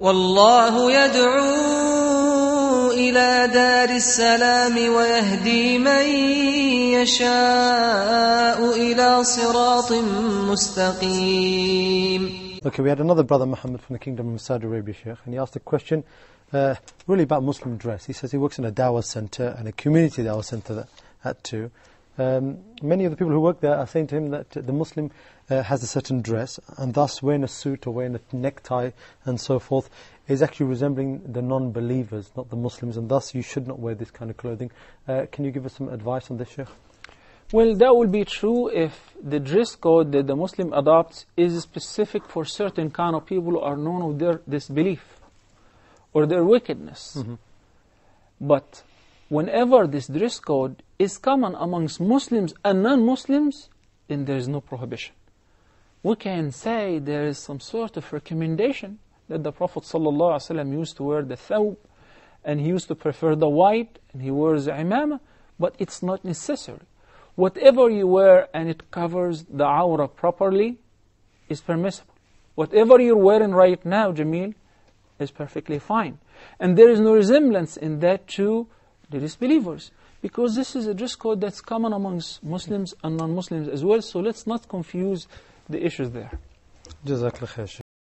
والله يدعو إلى دار السلام ويهدي من يشاء إلى صراط مستقيم Okay, we had another brother, Muhammad, from the Kingdom of Saudi Arabia, Sheikh, and he asked a question uh, really about Muslim dress. He says he works in a dawah center and a community dawah center that, at too. um, many of the people who work there are saying to him that the Muslim uh, has a certain dress, and thus wearing a suit or wearing a necktie and so forth is actually resembling the non-believers, not the Muslims, and thus you should not wear this kind of clothing. Uh, can you give us some advice on this, Sheikh? Well, that will be true if the dress code that the Muslim adopts is specific for certain kind of people who are known of their disbelief or their wickedness. But whenever this dress code is common amongst Muslims and non-Muslims, then there is no prohibition. We can say there is some sort of recommendation that the Prophet ﷺ used to wear the thawb, and he used to prefer the white, and he wears the imama, but it's not necessary. Whatever you wear and it covers the awrah properly is permissible. Whatever you're wearing right now, Jamil, is perfectly fine. And there is no resemblance in that to the disbelievers. Because this is a dress code that's common amongst Muslims and non-Muslims as well, so let's not confuse the issues there.